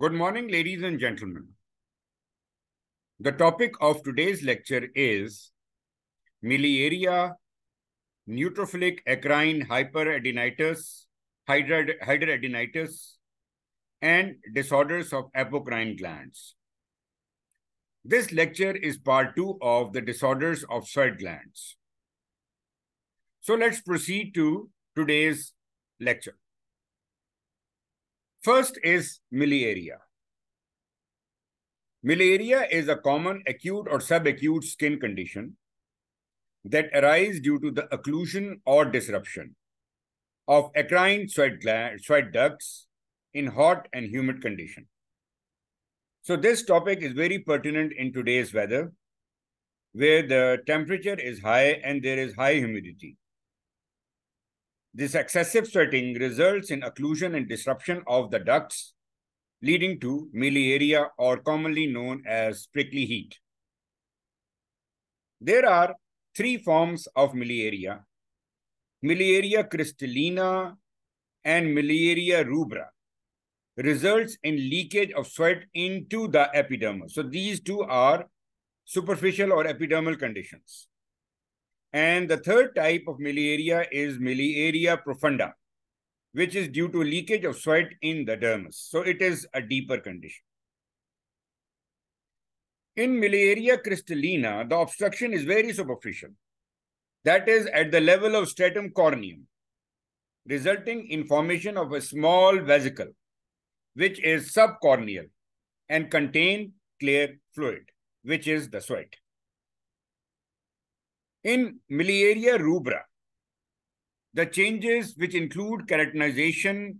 Good morning, ladies and gentlemen. The topic of today's lecture is miliaria, neutrophilic eccrine hyperadenitis, hidradenitis, and disorders of apocrine glands. This lecture is part two of the disorders of sweat glands. So let's proceed to today's lecture. First is miliaria. Miliaria is a common acute or subacute skin condition that arise due to the occlusion or disruption of eccrine sweat, gland, sweat ducts in hot and humid condition. So this topic is very pertinent in today's weather, where the temperature is high and there is high humidity. This excessive sweating results in occlusion and disruption of the ducts, leading to miliaria or commonly known as prickly heat. There are three forms of miliaria, miliaria crystallina and miliaria rubra results in leakage of sweat into the epidermis. So these two are superficial or epidermal conditions. And the third type of miliaria is miliaria profunda, which is due to leakage of sweat in the dermis. So it is a deeper condition. In miliaria crystallina, the obstruction is very superficial. That is at the level of stratum corneum, resulting in formation of a small vesicle, which is subcorneal and contain clear fluid, which is the sweat. In miliaria rubra, the changes which include keratinization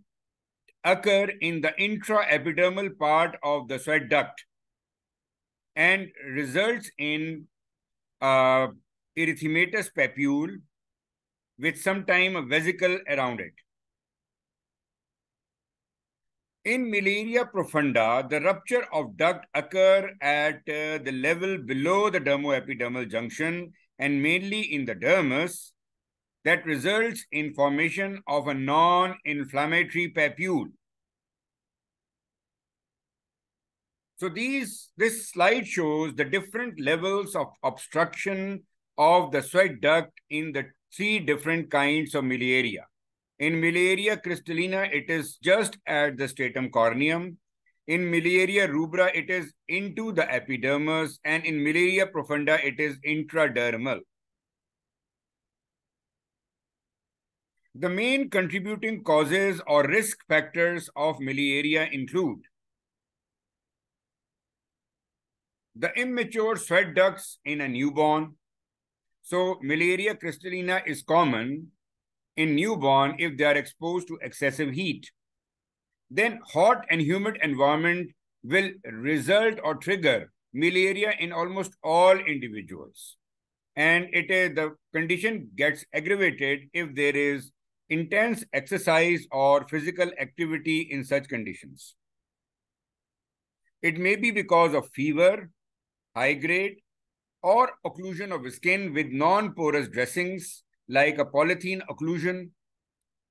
occur in the intraepidermal part of the sweat duct and results in uh, erythematous papule with sometime a vesicle around it. In miliaria profunda, the rupture of duct occur at uh, the level below the dermoepidermal junction and mainly in the dermis that results in formation of a non-inflammatory papule. So these this slide shows the different levels of obstruction of the sweat duct in the three different kinds of miliaria. In miliaria crystallina, it is just at the stratum corneum. In miliaria rubra, it is into the epidermis, and in miliaria profunda, it is intradermal. The main contributing causes or risk factors of miliaria include the immature sweat ducts in a newborn. So, miliaria crystallina is common in newborn if they are exposed to excessive heat then hot and humid environment will result or trigger miliaria in almost all individuals. And it is the condition gets aggravated if there is intense exercise or physical activity in such conditions. It may be because of fever, high grade, or occlusion of skin with non-porous dressings like a polythene occlusion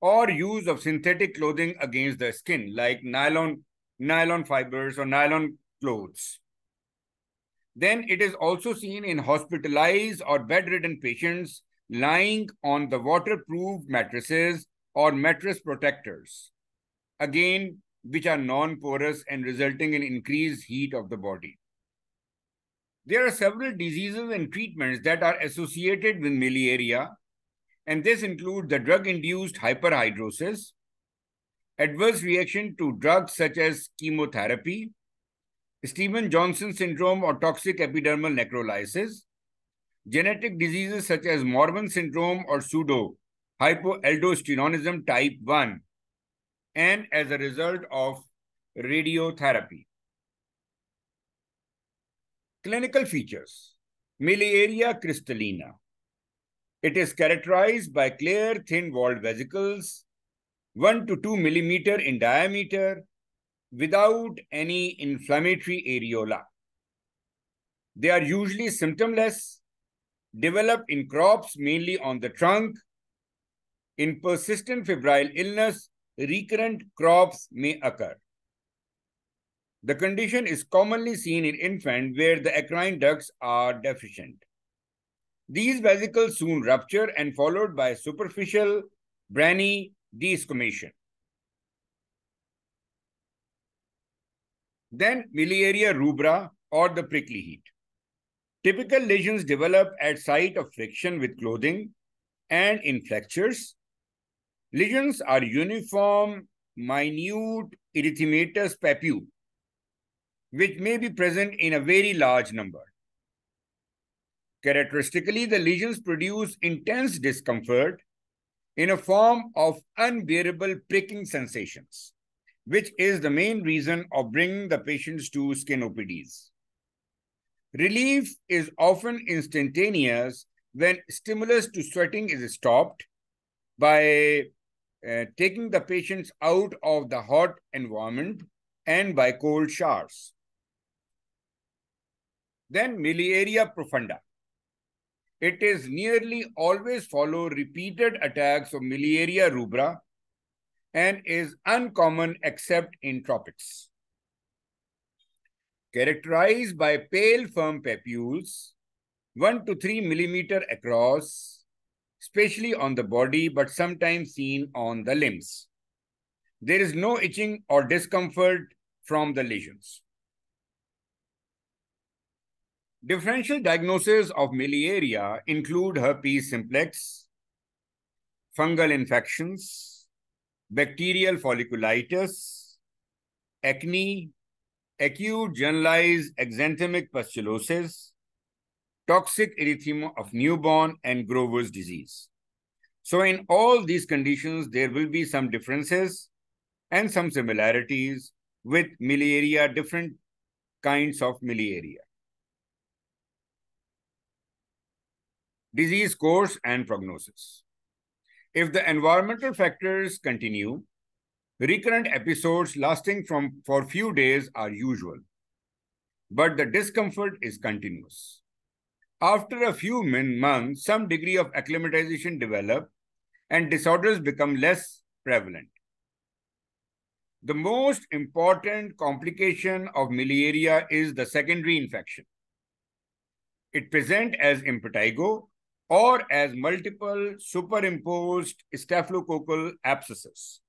or use of synthetic clothing against the skin, like nylon, nylon fibers or nylon clothes. Then it is also seen in hospitalized or bedridden patients lying on the waterproof mattresses or mattress protectors, again, which are non-porous and resulting in increased heat of the body. There are several diseases and treatments that are associated with miliaria and this includes the drug-induced hyperhidrosis, adverse reaction to drugs such as chemotherapy, Stevens-Johnson syndrome or toxic epidermal necrolysis, genetic diseases such as Morvan syndrome or pseudo hypoaldosteronism type 1, and as a result of radiotherapy. Clinical features Miliaria crystallina it is characterized by clear, thin-walled vesicles, 1 to 2 millimeter in diameter, without any inflammatory areola. They are usually symptomless, develop in crops mainly on the trunk. In persistent febrile illness, recurrent crops may occur. The condition is commonly seen in infants where the eccrine ducts are deficient. These vesicles soon rupture and followed by superficial branny desquamation. Then miliaria rubra or the prickly heat. Typical lesions develop at site of friction with clothing and in flexures. Lesions are uniform, minute erythematous papule, which may be present in a very large number. Characteristically, the lesions produce intense discomfort in a form of unbearable pricking sensations, which is the main reason of bringing the patients to skin OPDs. Relief is often instantaneous when stimulus to sweating is stopped by uh, taking the patients out of the hot environment and by cold showers. Then miliaria profunda. It is nearly always follow repeated attacks of miliaria rubra and is uncommon except in tropics. Characterized by pale firm papules, 1 to 3 millimeter across, especially on the body, but sometimes seen on the limbs. There is no itching or discomfort from the lesions. Differential diagnoses of miliaria include herpes simplex, fungal infections, bacterial folliculitis, acne, acute generalized exanthemic pustulosis, toxic erythema of newborn, and Grover's disease. So in all these conditions, there will be some differences and some similarities with miliaria, different kinds of miliaria. Disease course and prognosis. If the environmental factors continue, recurrent episodes lasting from for few days are usual, but the discomfort is continuous. After a few months, some degree of acclimatization develop and disorders become less prevalent. The most important complication of miliaria is the secondary infection. It presents as impetigo or as multiple superimposed staphylococcal abscesses.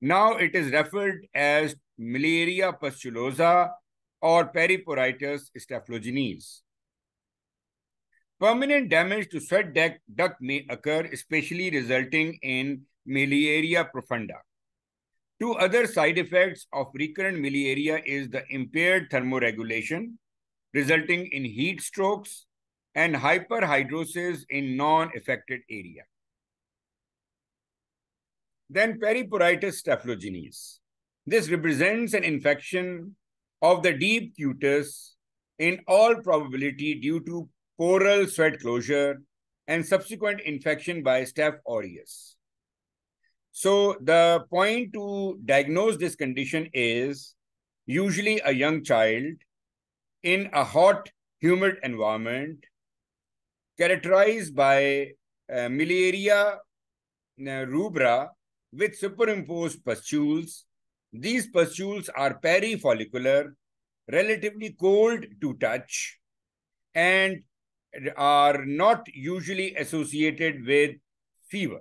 Now it is referred as miliaria pustulosa or periporitis staphylogenes. Permanent damage to sweat duct may occur, especially resulting in miliaria profunda. Two other side effects of recurrent miliaria is the impaired thermoregulation, resulting in heat strokes and hyperhidrosis in non-affected area. Then periporitis staphylogenes. This represents an infection of the deep cutis in all probability due to poral sweat closure, and subsequent infection by Staph aureus. So the point to diagnose this condition is usually a young child in a hot, humid environment characterized by uh, miliaria uh, rubra with superimposed pustules. These pustules are perifollicular, relatively cold to touch, and are not usually associated with fever.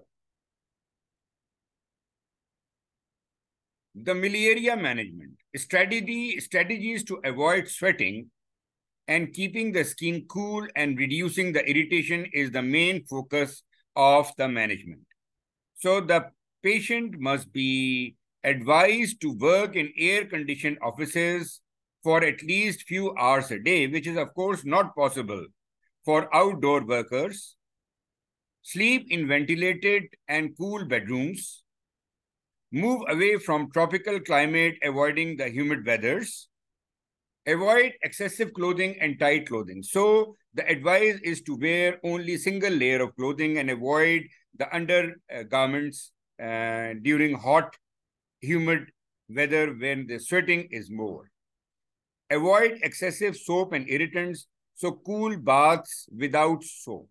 The miliaria management strategy strategies to avoid sweating and keeping the skin cool and reducing the irritation is the main focus of the management. So the patient must be advised to work in air-conditioned offices for at least few hours a day, which is of course not possible for outdoor workers, sleep in ventilated and cool bedrooms, move away from tropical climate, avoiding the humid weathers, avoid excessive clothing and tight clothing. So the advice is to wear only single layer of clothing and avoid the undergarments uh, during hot, humid weather when the sweating is more. Avoid excessive soap and irritants so cool baths without soap.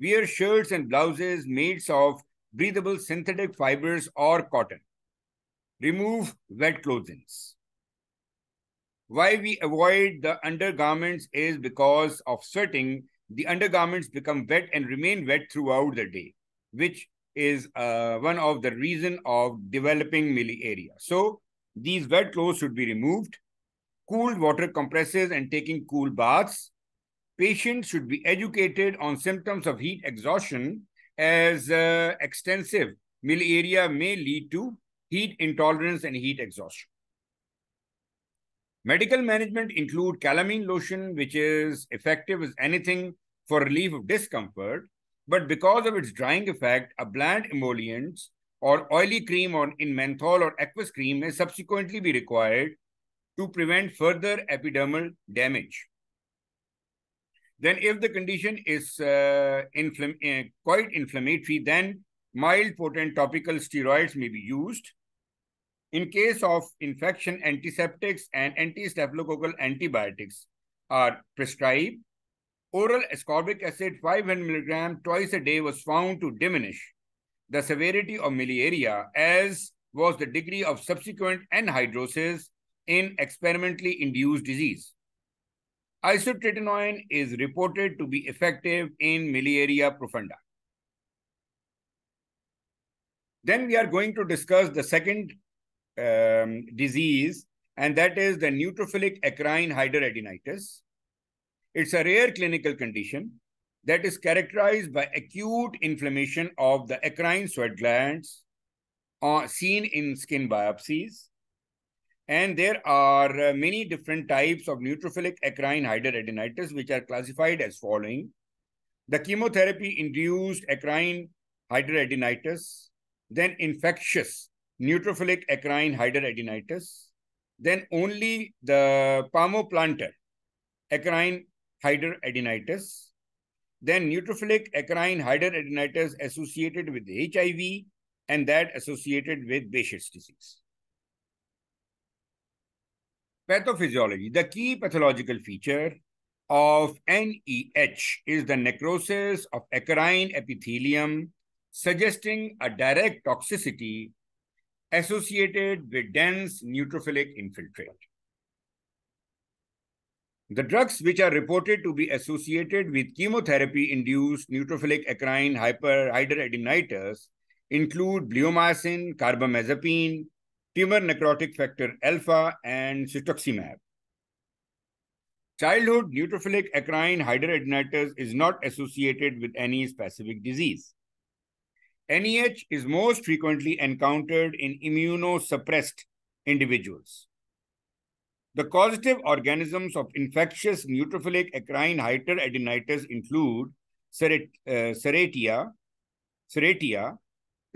Wear shirts and blouses made of breathable synthetic fibers or cotton. Remove wet clothing. Why we avoid the undergarments is because of sweating, the undergarments become wet and remain wet throughout the day, which is uh, one of the reason of developing miliaria. So these wet clothes should be removed. Cooled water compresses and taking cool baths. Patients should be educated on symptoms of heat exhaustion as uh, extensive miliaria may lead to heat intolerance and heat exhaustion. Medical management include calamine lotion, which is effective as anything for relief of discomfort, but because of its drying effect, a bland emollient or oily cream or in menthol or aqueous cream may subsequently be required to prevent further epidermal damage. Then if the condition is uh, infl uh, quite inflammatory, then mild potent topical steroids may be used. In case of infection, antiseptics and anti-staphylococcal antibiotics are prescribed. Oral ascorbic acid 500 milligram twice a day was found to diminish the severity of miliaria as was the degree of subsequent anhidrosis in experimentally induced disease. Isotretinoin is reported to be effective in miliaria profunda. Then we are going to discuss the second um, disease, and that is the neutrophilic eccrine hidradenitis. It's a rare clinical condition that is characterized by acute inflammation of the eccrine sweat glands uh, seen in skin biopsies. And there are uh, many different types of neutrophilic eccrine hidradenitis, which are classified as following. The chemotherapy-induced eccrine hidradenitis, then infectious neutrophilic eccrine hidradenitis, then only the palmoplantar eccrine hidradenitis, then neutrophilic eccrine hidradenitis associated with HIV and that associated with Behçet's disease. Pathophysiology. The key pathological feature of NEH is the necrosis of eccrine epithelium, suggesting a direct toxicity associated with dense neutrophilic infiltrate. The drugs which are reported to be associated with chemotherapy-induced neutrophilic eccrine hyperhidradenitis include bleomycin, carbamazepine, tumor necrotic factor alpha, and cetuximab. Childhood neutrophilic eccrine hidradenitis is not associated with any specific disease. NEH is most frequently encountered in immunosuppressed individuals. The causative organisms of infectious neutrophilic eccrine hidradenitis include Ceret, uh,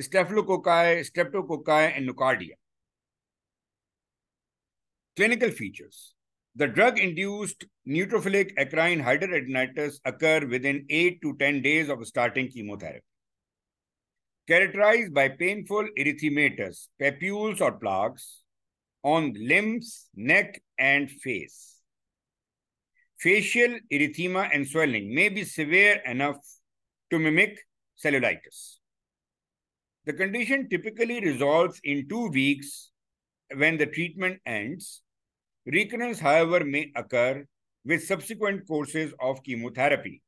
Staphylococci, Streptococci, and Nocardia. Clinical features. The drug-induced neutrophilic eccrine hidradenitis occur within 8 to 10 days of starting chemotherapy. Characterized by painful erythematous, papules or plaques, on limbs, neck, and face. Facial erythema and swelling may be severe enough to mimic cellulitis. The condition typically resolves in two weeks when the treatment ends. Recurrence, however, may occur with subsequent courses of chemotherapy.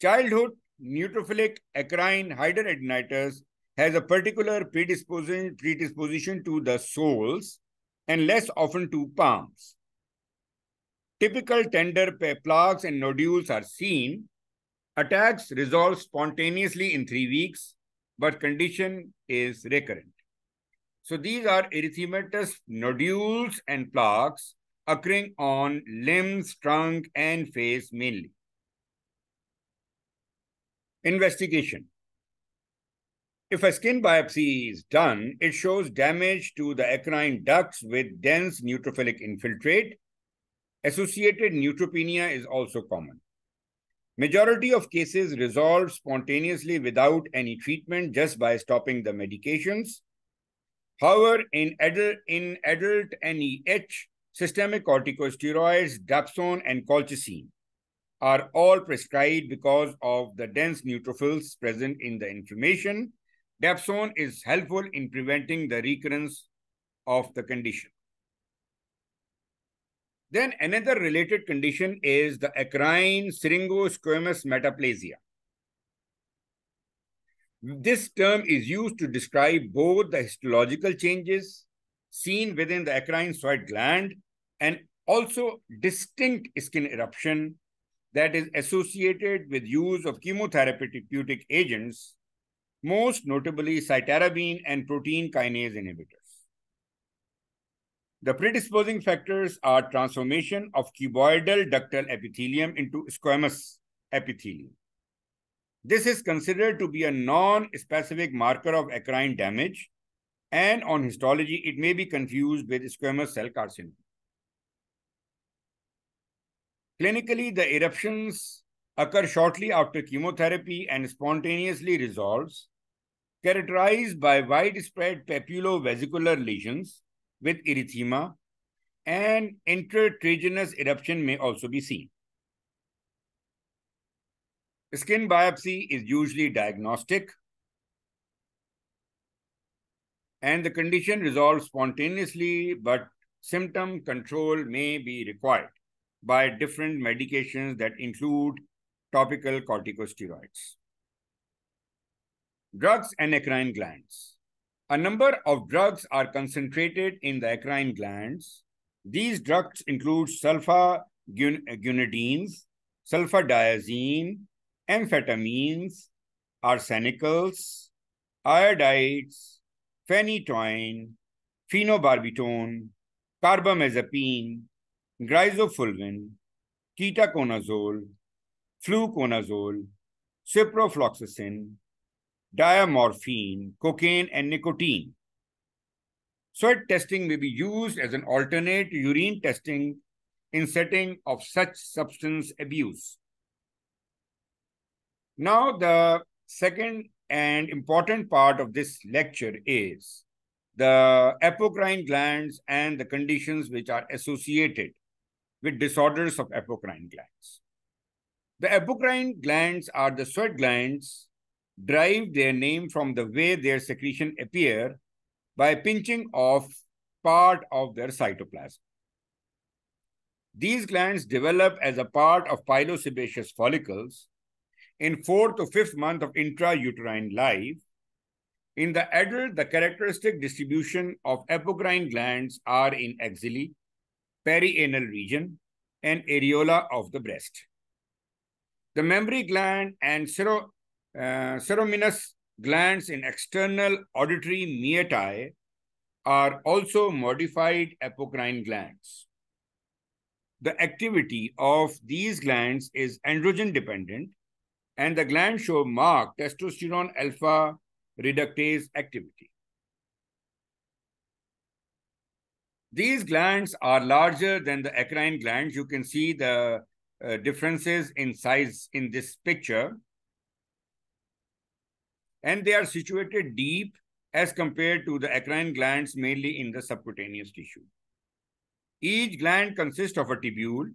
Childhood neutrophilic eccrine hidradenitis has a particular predisposition, predisposition to the soles and less often to palms. Typical tender plaques and nodules are seen. Attacks resolve spontaneously in three weeks, but condition is recurrent. So these are erythematous nodules and plaques occurring on limbs, trunk, and face mainly. Investigation. If a skin biopsy is done, it shows damage to the eccrine ducts with dense neutrophilic infiltrate. Associated neutropenia is also common. Majority of cases resolve spontaneously without any treatment just by stopping the medications. However, in adult, in adult NEH, systemic corticosteroids, dapsone, and colchicine are all prescribed because of the dense neutrophils present in the inflammation Dapsone is helpful in preventing the recurrence of the condition. Then another related condition is the eccrine syringosquamous metaplasia. This term is used to describe both the histological changes seen within the eccrine sweat gland and also distinct skin eruption that is associated with use of chemotherapeutic agents, most notably cytarabine and protein kinase inhibitors. The predisposing factors are transformation of cuboidal ductal epithelium into squamous epithelium. This is considered to be a non-specific marker of eccrine damage, and on histology, it may be confused with squamous cell carcinoma. Clinically, the eruptions occur shortly after chemotherapy and spontaneously resolves, characterized by widespread papulovesicular lesions with erythema, and intertriginous eruption may also be seen. Skin biopsy is usually diagnostic, and the condition resolves spontaneously, but symptom control may be required by different medications that include topical corticosteroids. Drugs and eccrine glands. A number of drugs are concentrated in the eccrine glands. These drugs include sulfaguanidines, sulfadiazine, amphetamines, arsenicals, iodides, phenytoin, phenobarbital, carbamazepine, griseofulvin, ketoconazole, fluconazole, ciprofloxacin, diamorphine, cocaine, and nicotine. Sweat testing may be used as an alternate to urine testing in setting of such substance abuse. Now, the second and important part of this lecture is the apocrine glands and the conditions which are associated with disorders of apocrine glands. The apocrine glands are the sweat glands derive their name from the way their secretion appear by pinching off part of their cytoplasm. These glands develop as a part of pilosebaceous follicles in fourth to fifth month of intrauterine life. In the adult, the characteristic distribution of apocrine glands are in axilla, perianal region, and areola of the breast. The mammary gland and sero, uh, ceruminous glands in external auditory meatai are also modified apocrine glands. The activity of these glands is androgen dependent, and the glands show marked testosterone alpha reductase activity. These glands are larger than the eccrine glands. You can see the uh, differences in size in this picture and they are situated deep as compared to the eccrine glands mainly in the subcutaneous tissue. Each gland consists of a tubule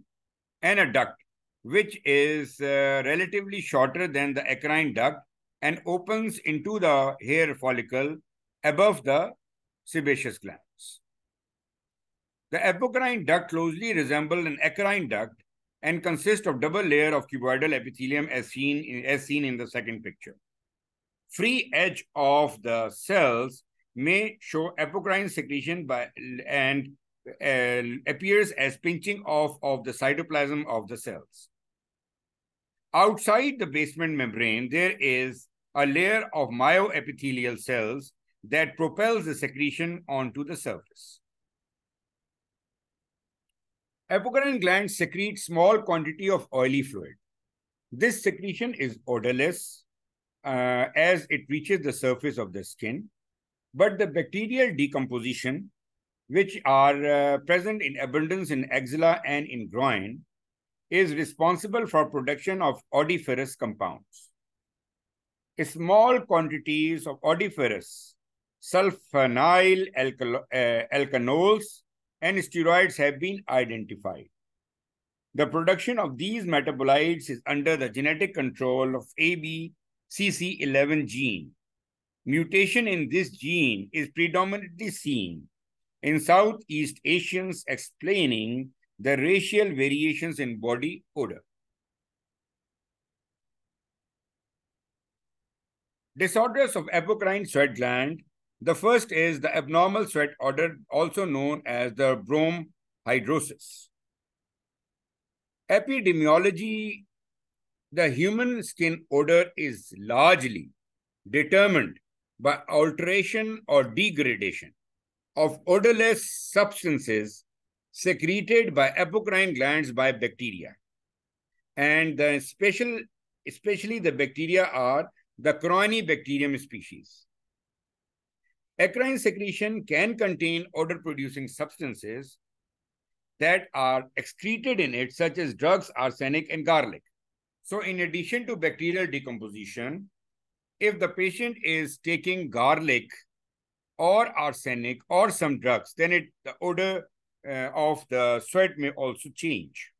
and a duct, which is uh, relatively shorter than the eccrine duct and opens into the hair follicle above the sebaceous glands. The apocrine duct closely resembles an eccrine duct and consists of double layer of cuboidal epithelium as seen in, as seen in the second picture free edge of the cells may show apocrine secretion by and uh, appears as pinching off of the cytoplasm of the cells. Outside the basement membrane, there is a layer of myoepithelial cells that propels the secretion onto the surface. Apocrine glands secrete small quantity of oily fluid. This secretion is odorless, uh, as it reaches the surface of the skin. But the bacterial decomposition, which are uh, present in abundance in axilla and in groin, is responsible for production of odoriferous compounds. Small quantities of odoriferous sulfonyl uh, alkanols and steroids have been identified. The production of these metabolites is under the genetic control of AB CC11 gene. Mutation in this gene is predominantly seen in Southeast Asians explaining the racial variations in body odor. Disorders of apocrine sweat gland. The first is the abnormal sweat odor, also known as the bromhidrosis. Epidemiology, the human skin odor is largely determined by alteration or degradation of odorless substances secreted by apocrine glands by bacteria. And the special, especially the bacteria are the Corynebacterium species. Eccrine secretion can contain odor-producing substances that are excreted in it, such as drugs, arsenic, and garlic. So in addition to bacterial decomposition, if the patient is taking garlic or arsenic or some drugs, then it the odor uh, of the sweat may also change.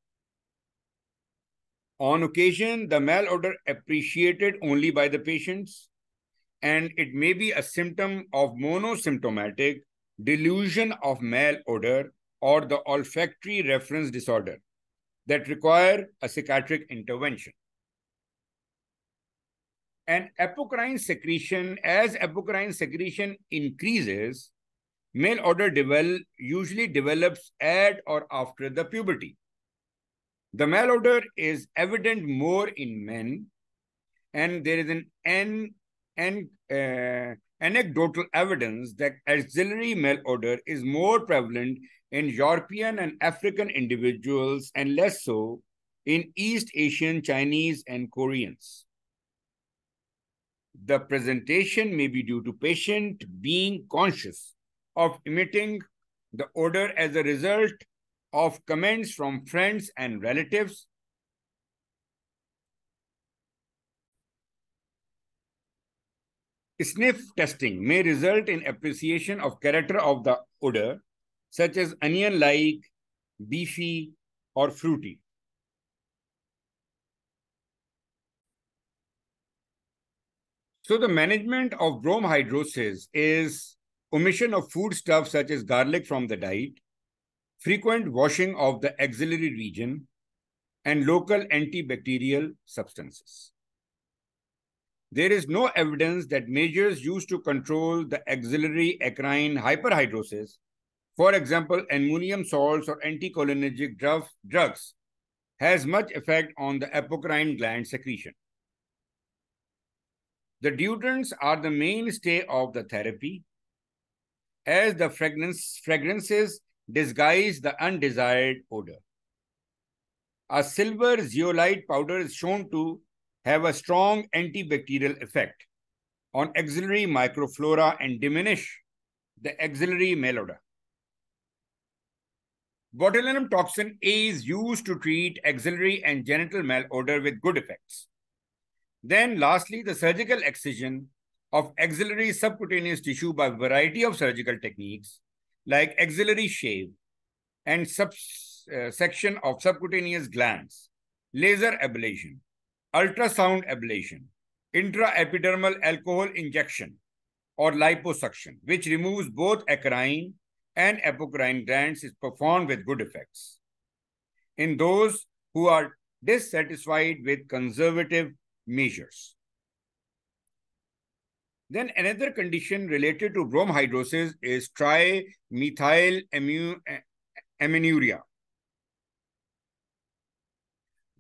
On occasion, the malodor appreciated only by the patients, and it may be a symptom of monosymptomatic delusion of malodor or the olfactory reference disorder that require a psychiatric intervention. And apocrine secretion, as apocrine secretion increases, malodor develop, usually develops at or after the puberty. The malodor is evident more in men, and there is an, an, an uh, anecdotal evidence that axillary malodor is more prevalent in European and African individuals and less so in East Asian, Chinese, and Koreans. The presentation may be due to patient being conscious of emitting the odor as a result of comments from friends and relatives. Sniff testing may result in appreciation of character of the odor, such as onion-like, beefy, or fruity. So the management of bromhidrosis is omission of foodstuffs such as garlic from the diet, frequent washing of the axillary region, and local antibacterial substances. There is no evidence that measures used to control the axillary eccrine hyperhidrosis, for example, ammonium salts or anticholinergic drugs, has much effect on the apocrine gland secretion. The deodorants are the mainstay of the therapy, as the fragrance, fragrances disguise the undesired odor. A silver zeolite powder is shown to have a strong antibacterial effect on axillary microflora and diminish the axillary malodor. Botulinum toxin A is used to treat axillary and genital malodor with good effects. Then lastly, the surgical excision of axillary subcutaneous tissue by variety of surgical techniques like axillary shave and subsection uh, of subcutaneous glands, laser ablation, ultrasound ablation, intraepidermal alcohol injection, or liposuction, which removes both eccrine and apocrine glands, is performed with good effects. In those who are dissatisfied with conservative measures. Then another condition related to bromhidrosis is trimethylaminuria. Eh,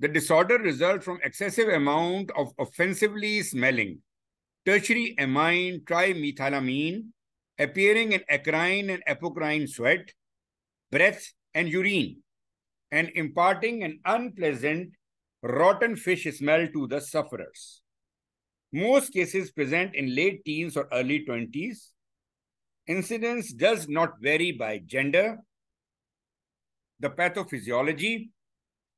The disorder results from excessive amount of offensively smelling tertiary amine trimethylamine appearing in eccrine and apocrine sweat, breath, and urine, and imparting an unpleasant rotten fish smell to the sufferers. Most cases present in late teens or early 20s. Incidence does not vary by gender. The pathophysiology.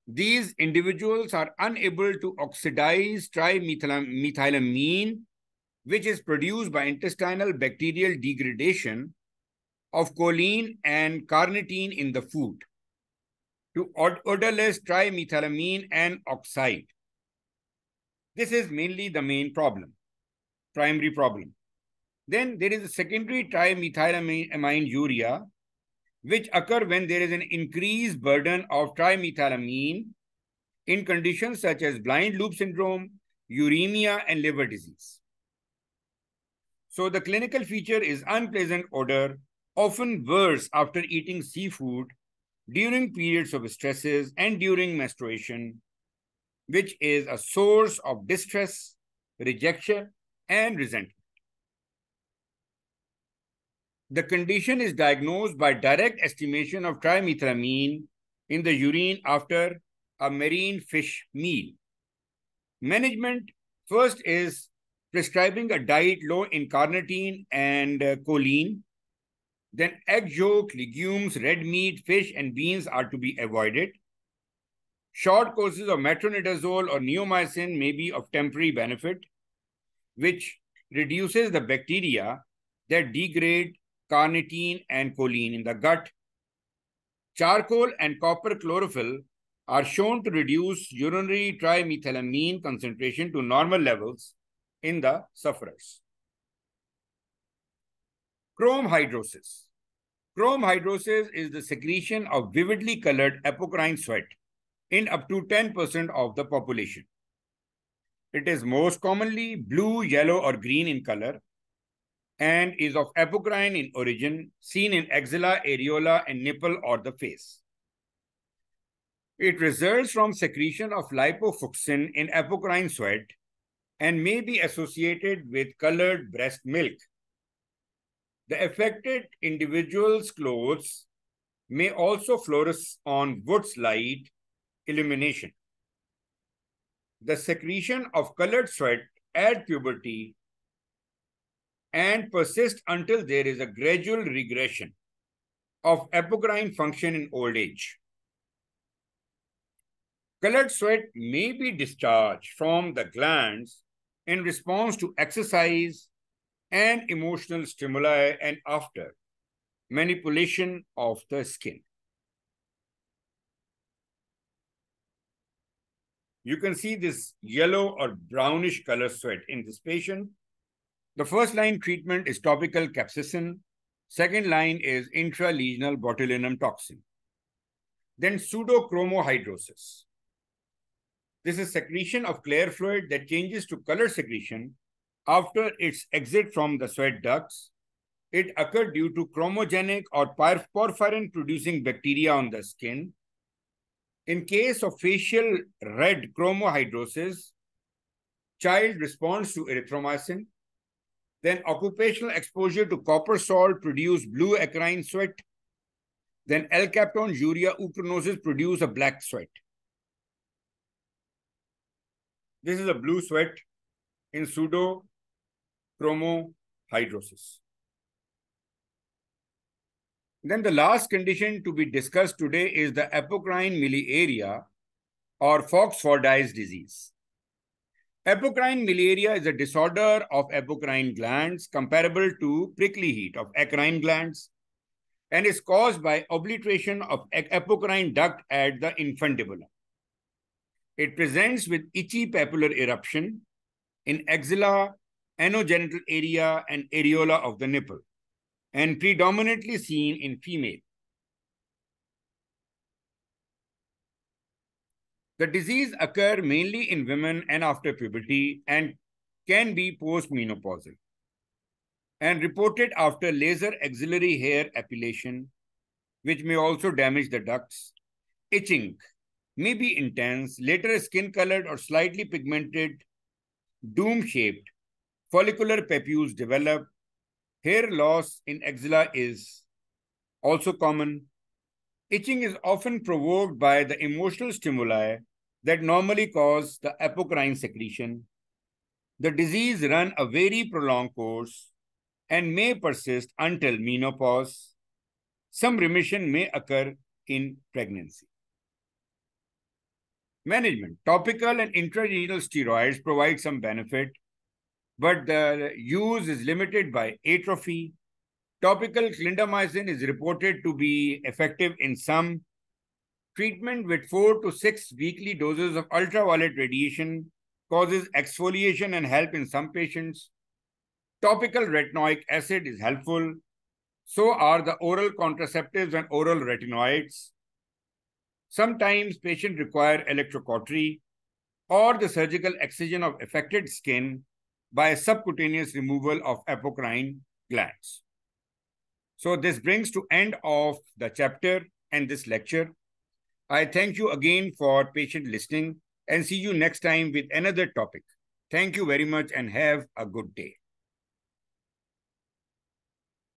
These individuals are unable to oxidize trimethylamine, which is produced by intestinal bacterial degradation of choline and carnitine in the food, to odorless trimethylamine N-oxide. This is mainly the main problem, primary problem. Then there is a secondary trimethylaminuria, which occur when there is an increased burden of trimethylamine in conditions such as blind loop syndrome, uremia, and liver disease. So the clinical feature is unpleasant odor, often worse after eating seafood during periods of stresses and during menstruation, which is a source of distress, rejection, and resentment. The condition is diagnosed by direct estimation of trimethylamine in the urine after a marine fish meal. Management first is prescribing a diet low in carnitine and uh, choline. Then egg yolk, legumes, red meat, fish, and beans are to be avoided. Short courses of metronidazole or neomycin may be of temporary benefit, which reduces the bacteria that degrade carnitine and choline in the gut. Charcoal and copper chlorophyll are shown to reduce urinary trimethylamine concentration to normal levels in the sufferers. Chromhidrosis. Chrome hydrosis is the secretion of vividly colored apocrine sweat in up to 10% of the population. It is most commonly blue, yellow, or green in color and is of apocrine in origin, seen in axilla, areola, and nipple or the face. It results from secretion of lipofuscin in apocrine sweat and may be associated with colored breast milk. The affected individual's clothes may also fluoresce on Wood's light illumination. The secretion of colored sweat at puberty and persist until there is a gradual regression of apocrine function in old age. Colored sweat may be discharged from the glands in response to exercise and emotional stimuli and after manipulation of the skin. You can see this yellow or brownish color sweat in this patient. The first line treatment is topical capsaicin. Second line is intralesional botulinum toxin. Then pseudochromohidrosis. This is secretion of clear fluid that changes to color secretion after its exit from the sweat ducts. It occurred due to chromogenic or porphyrin producing bacteria on the skin. In case of facial red chromohidrosis, child responds to erythromycin. Then occupational exposure to copper salt produce blue eccrine sweat. Then alkaptonuria ochronosis produce a black sweat. This is a blue sweat in pseudo chromohidrosis. Then the last condition to be discussed today is the apocrine miliaria or Fox-Fordyce disease. Apocrine miliaria is a disorder of apocrine glands comparable to prickly heat of eccrine glands and is caused by obliteration of apocrine duct at the infundibulum. It presents with itchy papular eruption in axilla, anogenital area, and areola of the nipple, and predominantly seen in female. The disease occur mainly in women and after puberty and can be postmenopausal and reported after laser axillary hair epilation, which may also damage the ducts, itching, may be intense, later skin colored or slightly pigmented, dome shaped, follicular papules develop. Hair loss in axilla is also common. Itching is often provoked by the emotional stimuli that normally cause the apocrine secretion. The disease run a very prolonged course and may persist until menopause. Some remission may occur in pregnancy. Management. Topical and intrarenal steroids provide some benefit, but the use is limited by atrophy. Topical clindamycin is reported to be effective in some. Treatment with four to six weekly doses of ultraviolet radiation causes exfoliation and help in some patients. Topical retinoic acid is helpful. So are the oral contraceptives and oral retinoids. Sometimes patients require electrocautery or the surgical excision of affected skin by subcutaneous removal of apocrine glands. So this brings to end of the chapter and this lecture. I thank you again for patient listening and see you next time with another topic. Thank you very much and have a good day.